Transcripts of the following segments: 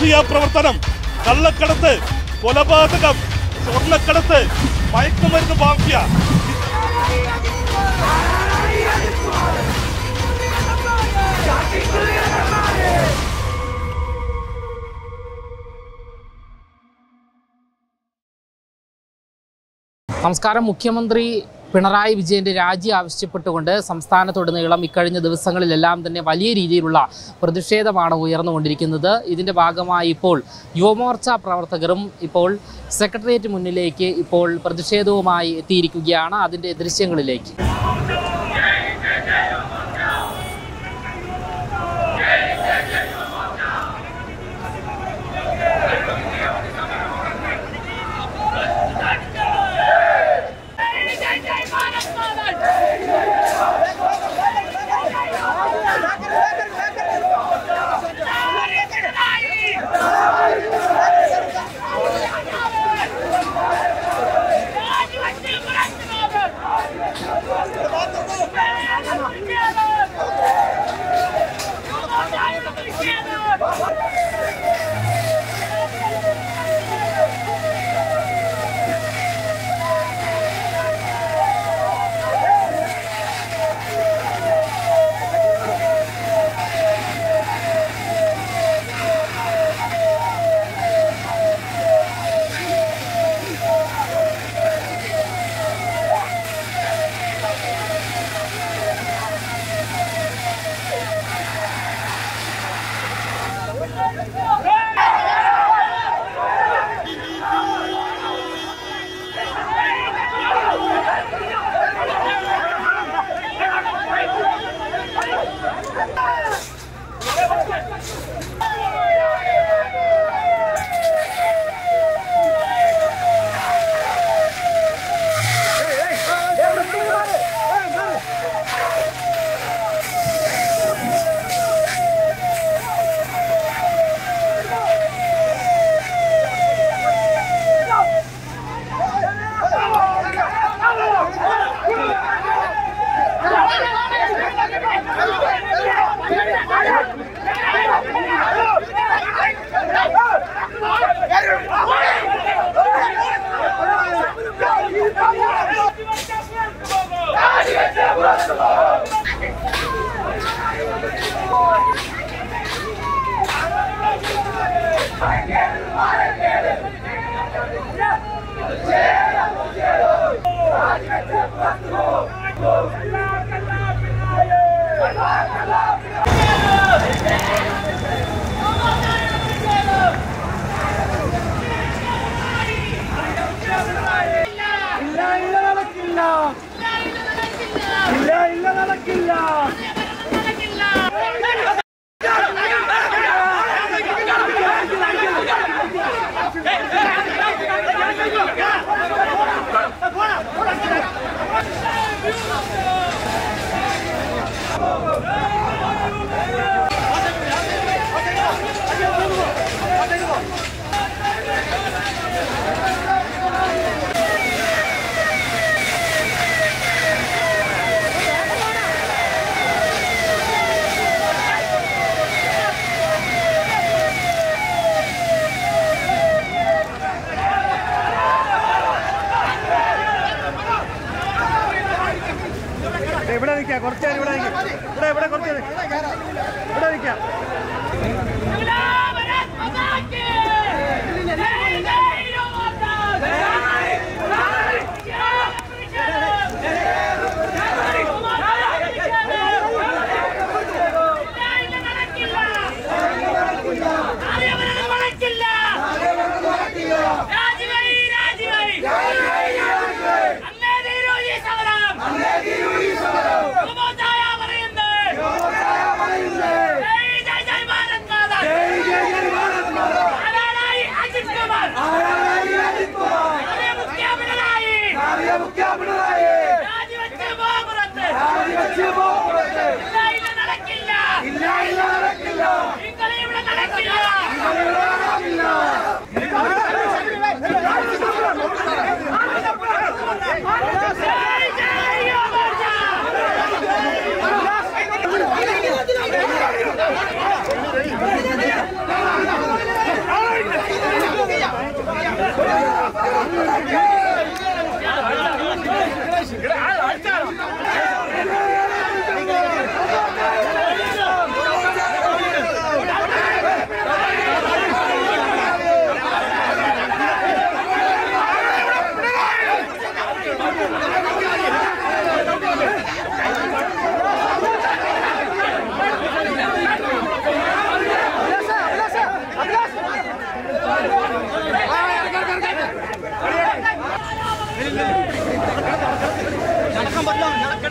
Mafia പ്രവർത്തനം കള്ളക്കടത്ത് കൊലപാതകം സ്വർണക്കടത്ത് മയക്കുമരുന്ന് മാഫിയ. നമസ്കാരം. മുഖ്യമന്ത്രി പിണറായി വിജയന്റെ രാജി ആവശ്യപ്പെട്ടുകൊണ്ട് സംസ്ഥാനത്തുടനീളം ഇക്കഴിഞ്ഞ ദിവസങ്ങളിലെല്ലാം തന്നെ വലിയ രീതിയിലുള്ള പ്രതിഷേധമാണ് ഉയർന്നുകൊണ്ടിരിക്കുന്നത്. ഇതിന്റെ ഭാഗമായി ഇപ്പോൾ യുവമോർച്ച പ്രവർത്തകരും ഇപ്പോൾ സെക്രട്ടേറിയറ്റ് മുന്നിലേക്ക് ഇപ്പോൾ പ്രതിഷേധവുമായി എത്തിയിരിക്കുകയാണ്. അതിന്റെ ദൃശ്യങ്ങളിലേക്ക്. Yeah!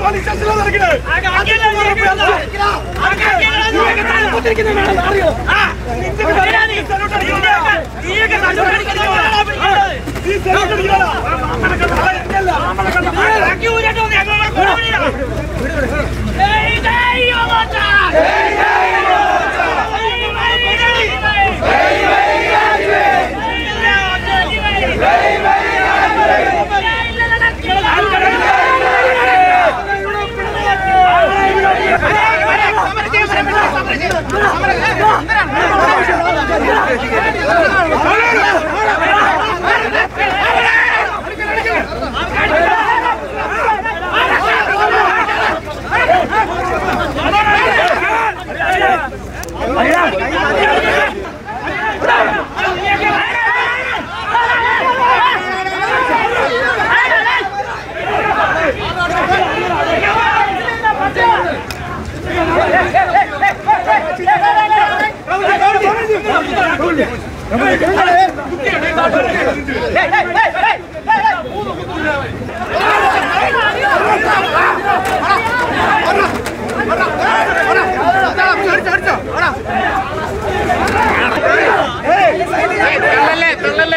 പോലീസ് സ്റ്റേഷനിൽ നടക്കുന്നത് ഞങ്ങളുടെ தள்ளல்ல தள்ளல்ல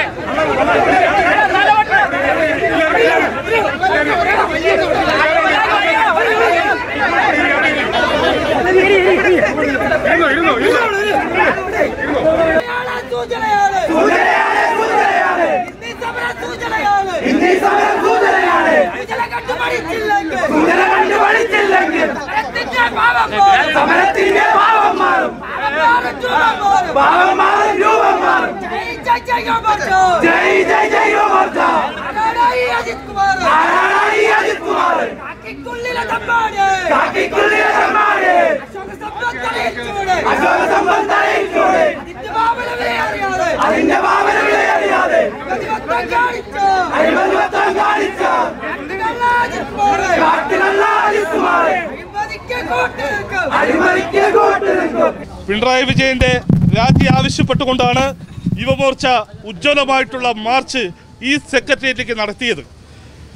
ജയ് ജയ് ജയ് യുവമോർച്ച ആരാണ് ഈ അജിത് കുമാർ കാക്കിക്കുള്ളിലെ തമ്മാട് അശോക സമ്പത്ത് തലയിച്ചൂടെ അതിന്റെ ഭാവനകളെ അറിയാതെ. അഴിമതിമത്തം കാണിച്ച. കാട്ടിലല്ല അജിത് കുമാർ അഴിമതിക്ക് കൂട്ട് നിൽക്കും. പിണറായി വിജയന്റെ രാജി ആവശ്യപ്പെട്ടുകൊണ്ടാണ് യുവമോർച്ച ഉജ്ജ്വലമായിട്ടുള്ള മാർച്ച് ഈ സെക്രട്ടേറിയറ്റിലേക്ക് നടത്തിയത്.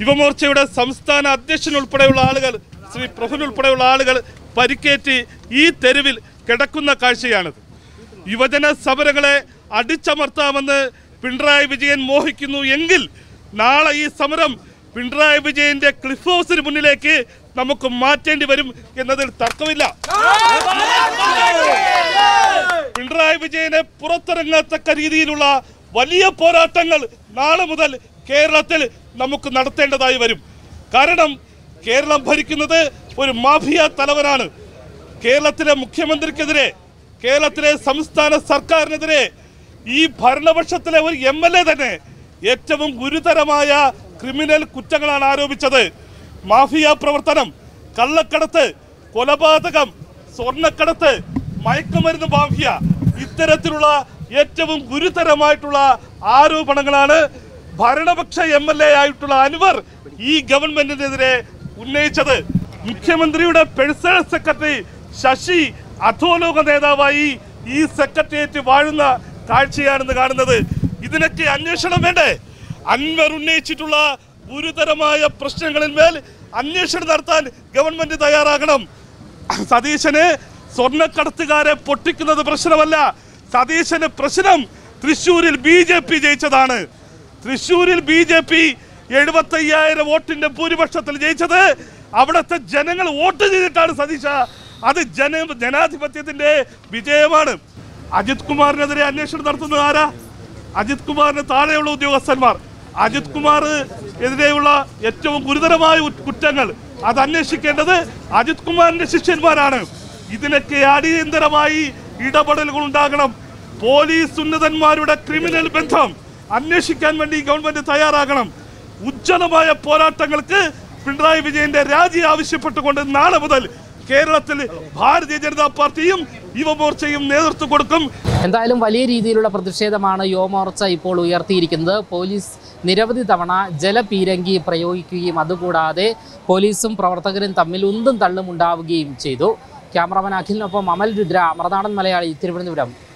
യുവമോർച്ചയുടെ സംസ്ഥാന അധ്യക്ഷൻ ഉൾപ്പെടെയുള്ള ആളുകൾ ശ്രീ പ്രഫുൽ ഉൾപ്പെടെയുള്ള ആളുകൾ പരിക്കേറ്റ് ഈ തെരുവിൽ കിടക്കുന്ന കാഴ്ചയാണിത്. യുവജന സമരങ്ങളെ അടിച്ചമർത്താമെന്ന് പിണറായി വിജയൻ മോഹിക്കുന്നു എങ്കിൽ നാളെ ഈ സമരം പിണറായി വിജയന്റെ ക്ലിഫ് ഹൗസിന് മുന്നിലേക്ക് നമുക്ക് മാറ്റേണ്ടി വരും എന്നതിൽ തർക്കമില്ല. പിണറായി വിജയനെ പുറത്തിറങ്ങത്തക്ക രീതിയിലുള്ള വലിയ പോരാട്ടങ്ങൾ നാളെ മുതൽ കേരളത്തിൽ നമുക്ക് നടത്തേണ്ടതായി വരും. കാരണം കേരളം ഭരിക്കുന്നത് ഒരു മാഫിയ തലവനാണ്. കേരളത്തിലെ മുഖ്യമന്ത്രിക്കെതിരെ കേരളത്തിലെ സംസ്ഥാന സർക്കാരിനെതിരെ ഈ ഭരണപക്ഷത്തിലെ ഒരു എം തന്നെ ഏറ്റവും ഗുരുതരമായ ക്രിമിനൽ കുറ്റങ്ങളാണ് ആരോപിച്ചത്. മാഫിയ പ്രവർത്തനം കള്ളക്കടത്ത് കൊലപാതകം സ്വർണക്കടത്ത് മയക്കുമരുന്ന് മാഫിയ ഇത്തരത്തിലുള്ള ഏറ്റവും ഗുരുതരമായിട്ടുള്ള ആരോപണങ്ങളാണ് ഭരണപക്ഷ എം എൽ എ ആയിട്ടുള്ള അൻവർ ഈ ഗവൺമെന്റിനെതിരെ ഉന്നയിച്ചത്. മുഖ്യമന്ത്രിയുടെ പേഴ്സണൽ സെക്രട്ടറി ശശി അധോലോക നേതാവായി ഈ സെക്രട്ടേറിയറ്റ് വാഴുന്ന കാഴ്ചയാണെന്ന് കാണുന്നത്. ഇതിനൊക്കെ അന്വേഷണം വേണ്ടേ? അൻവർ ഉന്നയിച്ചിട്ടുള്ള ഗുരുതരമായ പ്രശ്നങ്ങളിന്മേൽ അന്വേഷണം നടത്താൻ ഗവൺമെന്റ് തയ്യാറാകണം. സതീശന് സ്വർണക്കടത്തുകാരെ പൊട്ടിക്കുന്നത് പ്രശ്നമല്ല. സതീശന് പ്രശ്നം. തൃശ്ശൂരിൽ ബി ജെ പി ജയിച്ചതാണ്. തൃശ്ശൂരിൽ ബി ജെ പി എഴുപത്തയ്യായിരം വോട്ടിന്റെ ഭൂരിപക്ഷത്തിൽ ജയിച്ചത്. അവിടുത്തെ ജനങ്ങൾ വോട്ട് ചെയ്തിട്ടാണ് സതീശ. അത് ജന ജനാധിപത്യത്തിന്റെ വിജയമാണ്. അജിത് കുമാറിനെതിരെ അന്വേഷണം നടത്തുന്നത് ആരാ? അജിത് കുമാറിന് താഴെയുള്ള ഉദ്യോഗസ്ഥന്മാർ. അജിത് കുമാർ എതിരെയുള്ള ഏറ്റവും ഗുരുതരമായ കുറ്റങ്ങൾ. അത് അന്വേഷിക്കേണ്ടത് അജിത് കുമാറിന്റെ ശിഷ്യന്മാരാണ്. ഇതിനൊക്കെ അടിയന്തരമായി ഇടപെടലുകൾ ഉണ്ടാകണം പോലീസ് ഉന്നതന്മാരുടെ ക്രിമിനൽ ബന്ധം അന്വേഷിക്കാൻ വേണ്ടി ഗവൺമെന്റ് തയ്യാറാകണം. ഉജ്ജ്വലമായ പോരാട്ടങ്ങൾക്ക് പിണറായി വിജയന്റെ രാജി ആവശ്യപ്പെട്ടുകൊണ്ട് നാളെ മുതൽ കേരളത്തിൽ ഭാരതീയ ജനതാ പാർട്ടിയും യുവമോർച്ചയും നേതൃത്വം കൊടുക്കും. എന്തായാലും വലിയ രീതിയിലുള്ള പ്രതിഷേധമാണ് യുവമോർച്ച ഇപ്പോൾ ഉയർത്തിയിരിക്കുന്നത്. പോലീസ് നിരവധി തവണ ജലപീരങ്കി പ്രയോഗിക്കുകയും അതുകൂടാതെ പോലീസും പ്രവർത്തകരും തമ്മിൽ ഉന്തും തള്ളും ഉണ്ടാവുകയും ചെയ്തു. ക്യാമറമാൻ അഖിലിനൊപ്പം അമൽ രുദ്ര അമൃതാടൻ മലയാളി തിരുവനന്തപുരം.